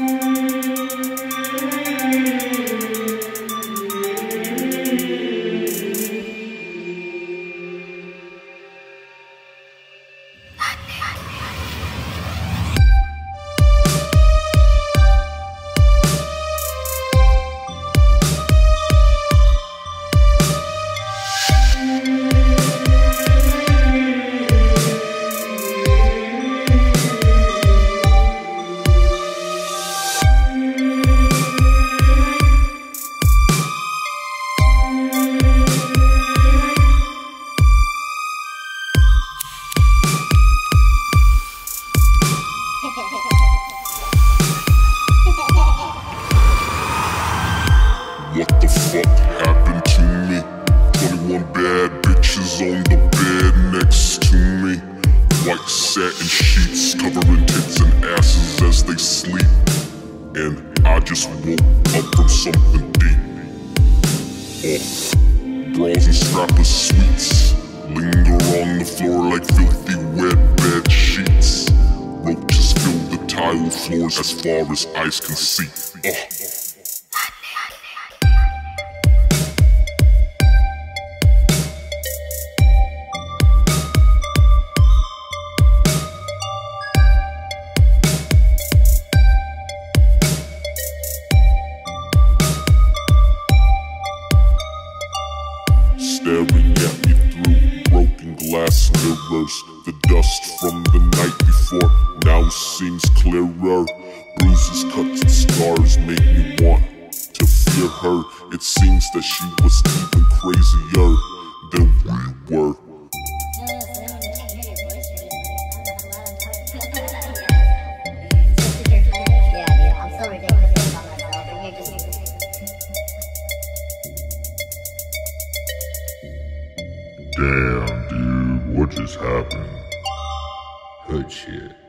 What bad bitches on the bed next to me. White satin sheets covering tits and asses as they sleep. And I just woke up from something deep. Oh, bras and strapless sweets linger on the floor like filthy wet bed sheets. Roaches fill the tile floors as far as eyes can see. Oh. Staring at me through broken glass mirrors. The dust from the night before now seems clearer. Bruises, cuts, and scars make me want to fear her. It seems that she was even crazier than we were. Damn, dude, what just happened? Hood shit.